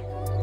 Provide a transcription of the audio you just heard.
you